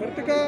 कृतिका का